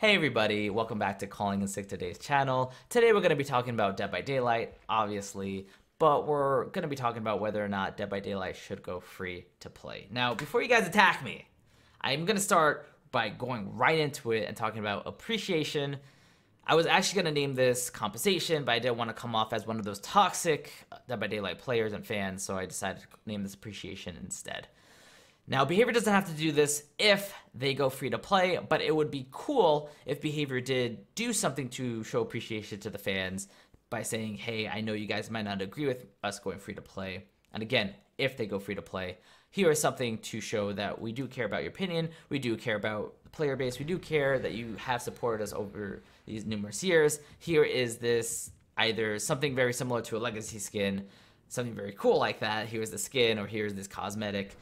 Hey everybody, welcome back to Calling in Sick Today's channel. Today we're going to be talking about Dead by Daylight, obviously, but we're going to be talking about whether or not Dead by Daylight should go free to play. Now, before you guys attack me, I'm going to start by going right into it and talking about appreciation. I was actually going to name this compensation, but I didn't want to come off as one of those toxic uh, Dead by Daylight players and fans, so I decided to name this appreciation instead. Now, Behavior doesn't have to do this if they go free to play, but it would be cool if Behavior did do something to show appreciation to the fans by saying, hey, I know you guys might not agree with us going free to play. And again, if they go free to play, here is something to show that we do care about your opinion, we do care about the player base, we do care that you have supported us over these numerous years. Here is this either something very similar to a legacy skin, something very cool like that. Here's the skin, or here's this cosmetic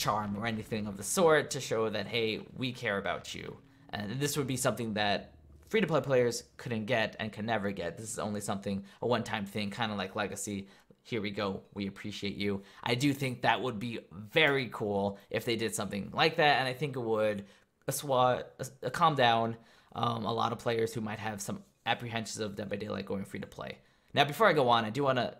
charm or anything of the sort to show that, hey, we care about you. And this would be something that free to play players couldn't get and can never get. This is only something, a one time thing, kind of like Legacy. Here we go. We appreciate you. I do think that would be very cool if they did something like that. And I think it would assuage, calm down um, a lot of players who might have some apprehensions of Dead by Daylight going free to play. Now, before I go on, I do want to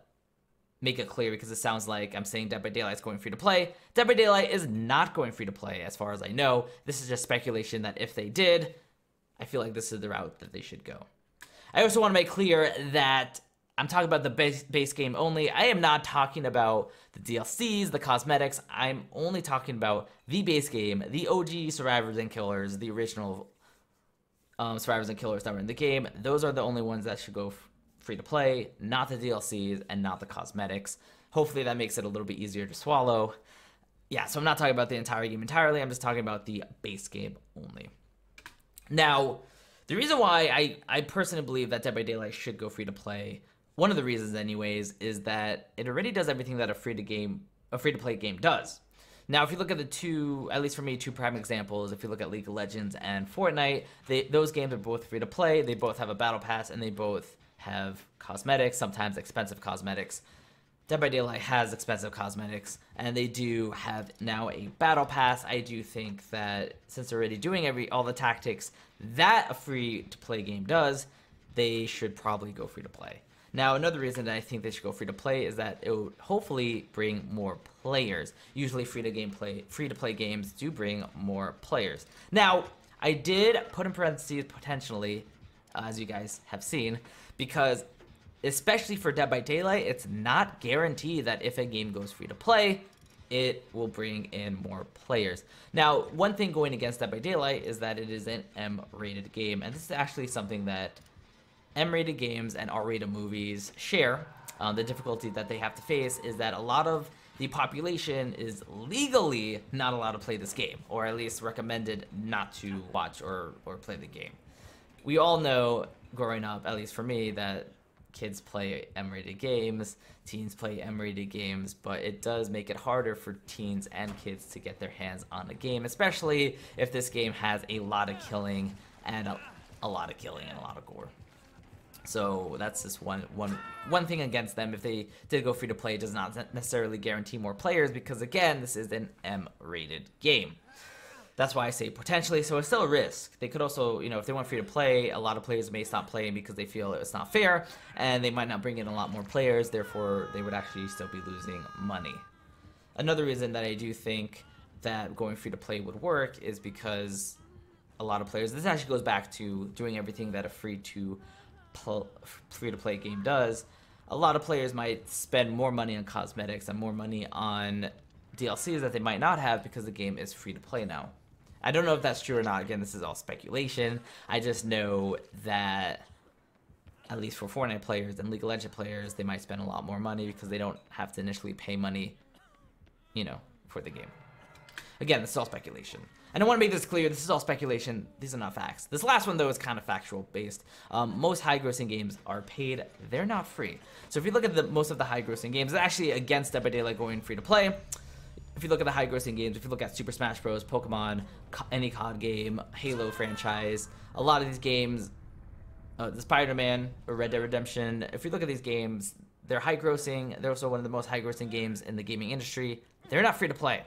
make it clear because it sounds like I'm saying Dead by Daylight is going free to play. Dead by Daylight is not going free to play as far as I know. This is just speculation that if they did, I feel like this is the route that they should go. I also want to make clear that I'm talking about the base, base game only. I am not talking about the DLCs, the cosmetics. I'm only talking about the base game, the OG Survivors and Killers, the original um, Survivors and Killers that were in the game. Those are the only ones that should go free to play, not the DLCs, and not the cosmetics. Hopefully that makes it a little bit easier to swallow. Yeah, so I'm not talking about the entire game entirely, I'm just talking about the base game only. Now, the reason why I, I personally believe that Dead by Daylight should go free to play, one of the reasons anyways, is that it already does everything that a free to game a free to play game does. Now, if you look at the two, at least for me, two prime examples, if you look at League of Legends and Fortnite, they, those games are both free to play. They both have a battle pass, and they both have cosmetics, sometimes expensive cosmetics. Dead by Daylight has expensive cosmetics, and they do have now a battle pass. I do think that since they're already doing every all the tactics that a free to play game does, they should probably go free to play. Now, another reason that I think they should go free to play is that it would hopefully bring more players. Usually, free to game play, free to play games do bring more players. Now, I did put in parentheses potentially, as you guys have seen, because especially for Dead by Daylight, it's not guaranteed that if a game goes free to play, it will bring in more players. Now, one thing going against Dead by Daylight is that it is an M-rated game, and this is actually something that M-rated games and R-rated movies share. Um, the difficulty that they have to face is that a lot of the population is legally not allowed to play this game, or at least recommended not to watch or, or play the game. We all know growing up, at least for me, that kids play M-rated games, teens play M-rated games, but it does make it harder for teens and kids to get their hands on the game, especially if this game has a lot of killing and a, a lot of killing and a lot of gore. So that's just one one one thing against them. If they did go free to play, it does not necessarily guarantee more players because again, this is an M-rated game. That's why I say potentially. So it's still a risk. They could also, you know, if they want free to play, a lot of players may stop playing because they feel it's not fair, and they might not bring in a lot more players. Therefore, they would actually still be losing money. Another reason that I do think that going free to play would work is because a lot of players. This actually goes back to doing everything that a free to free to play game does. A lot of players might spend more money on cosmetics and more money on DLCs that they might not have because the game is free to play now. I don't know if that's true or not. Again, this is all speculation. I just know that at least for Fortnite players and League of Legends players, they might spend a lot more money because they don't have to initially pay money, you know, for the game. Again, this is all speculation. And I want to make this clear, this is all speculation, these are not facts. This last one, though, is kind of factual based. Um, most high-grossing games are paid, they're not free. So if you look at the most of the high-grossing games, it's actually against Dead by going free to play if you look at the high grossing games, if you look at Super Smash Bros, Pokemon, any COD game, Halo franchise, a lot of these games, uh, the Spider-Man or Red Dead Redemption, if you look at these games, they're high grossing. They're also one of the most high grossing games in the gaming industry. They're not free to play.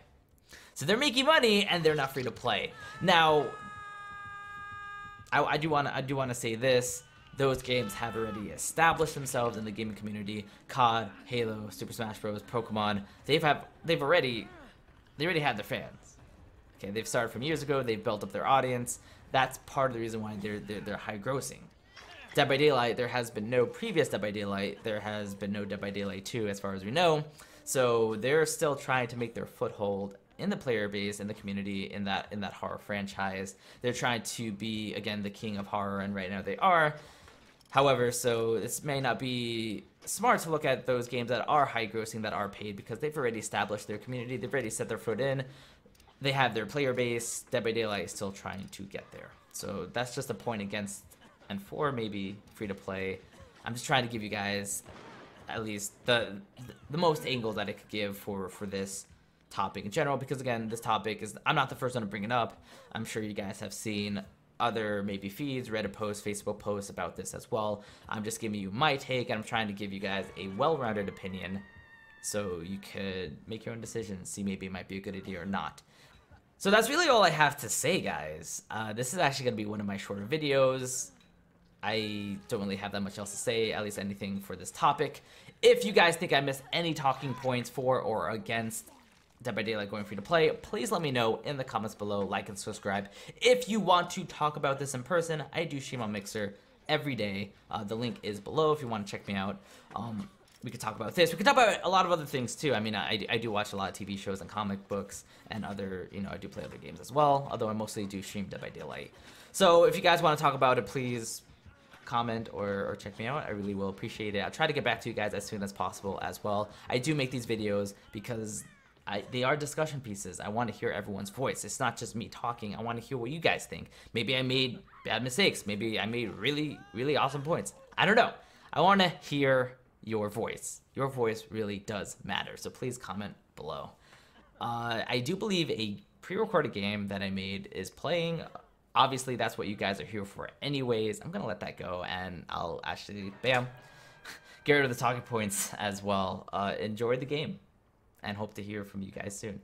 So they're making money and they're not free to play. Now, I, I do want to I do want to say this. Those games have already established themselves in the gaming community. COD, Halo, Super Smash Bros, Pokemon. They've have they've already they already had their fans. Okay, they've started from years ago. They've built up their audience. That's part of the reason why they're they're, they're high grossing. Dead by Daylight, there has been no previous Dead by Daylight. There has been no Dead by Daylight 2 as far as we know. So they're still trying to make their foothold in the player base in the community in that in that horror franchise. They're trying to be again the king of horror and right now they are. However, so this may not be smart to look at those games that are high grossing that are paid because they've already established their community, they've already set their foot in. They have their player base. Dead by Daylight is still trying to get there. So that's just a point against and for maybe free to play. I'm just trying to give you guys at least the the most angle that I could give for for this topic in general because again this topic is I'm not the first one to bring it up I'm sure you guys have seen other maybe feeds Reddit posts Facebook posts about this as well. I'm just giving you my take and I'm trying to give you guys a well-rounded opinion so you could make your own decisions see maybe it might be a good idea or not. So that's really all I have to say guys. Uh, this is actually gonna be one of my shorter videos. I don't really have that much else to say, at least anything for this topic. If you guys think I missed any talking points for or against Dead by Daylight going free to play, please let me know in the comments below, like and subscribe. If you want to talk about this in person, I do stream on Mixer every day. Uh, the link is below if you want to check me out. Um, we could talk about this. We could talk about a lot of other things too. I mean, I, I do watch a lot of TV shows and comic books and other, you know, I do play other games as well, although I mostly do stream Dead by Daylight. So if you guys want to talk about it, please comment or, or check me out. I really will appreciate it. I'll try to get back to you guys as soon as possible as well. I do make these videos because I, they are discussion pieces. I want to hear everyone's voice. It's not just me talking. I want to hear what you guys think. Maybe I made bad mistakes. Maybe I made really, really awesome points. I don't know. I want to hear your voice. Your voice really does matter. So please comment below. Uh, I do believe a pre-recorded game that I made is playing obviously that's what you guys are here for anyways. I'm gonna let that go and I'll actually, bam, get rid of the talking points as well. Uh, enjoy the game and hope to hear from you guys soon.